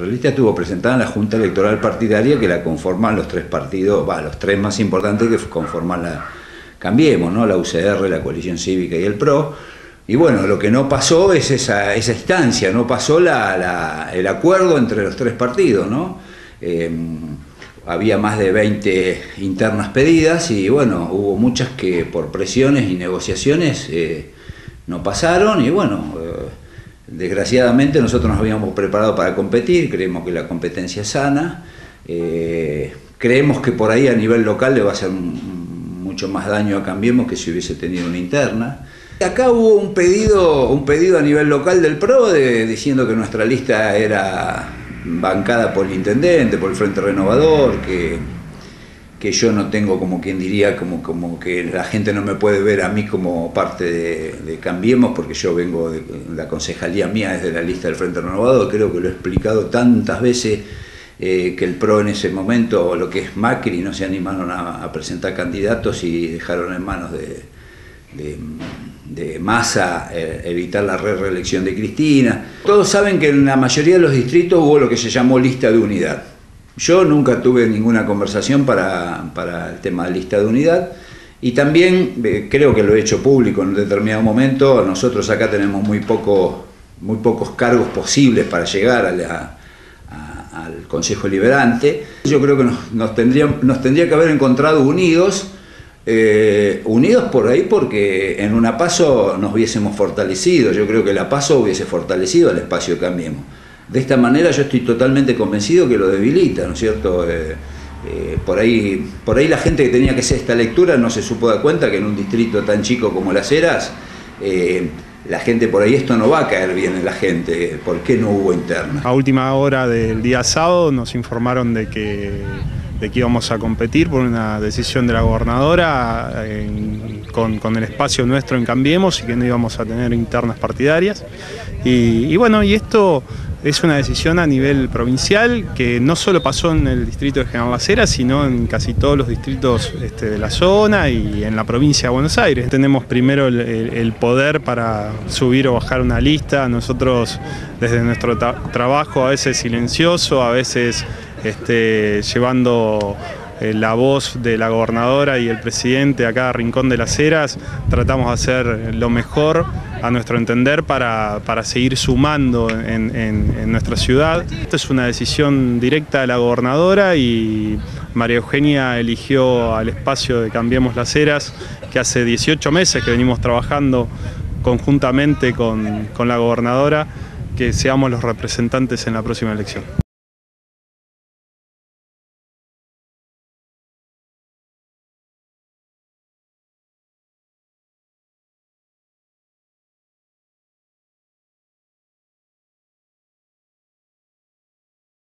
nuestra lista estuvo presentada en la Junta Electoral Partidaria que la conforman los tres partidos, va, los tres más importantes que conforman la Cambiemos, ¿no? La UCR, la Coalición Cívica y el PRO. Y bueno, lo que no pasó es esa, esa instancia, no pasó el acuerdo entre los tres partidos, ¿no? Em, había más de 20 internas pedidas y bueno, hubo muchas que por presiones y negociaciones eh, no pasaron y bueno, eh, desgraciadamente nosotros nos habíamos preparado para competir, creemos que la competencia es sana, eh, creemos que por ahí a nivel local le va a hacer mucho más daño a Cambiemos que si hubiese tenido una interna. Acá hubo un pedido, un pedido a nivel local del PRO diciendo que nuestra lista era bancada por el intendente, por el Frente Renovador, que, que yo no tengo como quien diría, como, como que la gente no me puede ver a mí como parte de, Cambiemos, porque yo vengo de la concejalía mía desde la lista del Frente Renovador, creo que lo he explicado tantas veces eh, que el PRO en ese momento, lo que es Macri, no se animaron a, presentar candidatos y dejaron en manos de, de, Massa eh, evitar la re reelección de Cristina. Todos saben que en la mayoría de los distritos hubo lo que se llamó lista de unidad. Yo nunca tuve ninguna conversación para, para el tema de lista de unidad. Y también eh, creo que lo he hecho público en un determinado momento. Nosotros acá tenemos muy, poco, muy pocos cargos posibles para llegar al Consejo Liberante. Yo creo que nos, tendría, nos tendría que haber encontrado unidos, eh, unidos por ahí porque en una paso nos hubiésemos fortalecido, yo creo que la paso hubiese fortalecido el espacio que Cambiemos. De esta manera yo estoy totalmente convencido que lo debilita, ¿no es cierto? Eh, eh, por, ahí, por ahí la gente que tenía que hacer esta lectura no se supo dar cuenta que en un distrito tan chico como Las Heras, la gente por ahí, esto no va a caer bien en la gente, ¿por qué no hubo interna? A última hora del día sábado nos informaron de que, de que íbamos a competir por una decisión de la gobernadora con, el espacio nuestro en Cambiemos y que no íbamos a tener internas partidarias. Y bueno, y esto es una decisión a nivel provincial que no solo pasó en el distrito de General Las sino en casi todos los distritos este, de la zona y en la provincia de Buenos Aires. Tenemos primero el, poder para subir o bajar una lista. Nosotros desde nuestro trabajo a veces silencioso, a veces este, llevando eh, la voz de la gobernadora y el presidente a cada rincón de las Heras, tratamos de hacer lo mejor a nuestro entender para, seguir sumando en, nuestra ciudad. Esta es una decisión directa de la gobernadora y María Eugenia eligió al espacio de Cambiemos las Heras, que hace 18 meses que venimos trabajando conjuntamente con la gobernadora, que seamos los representantes en la próxima elección.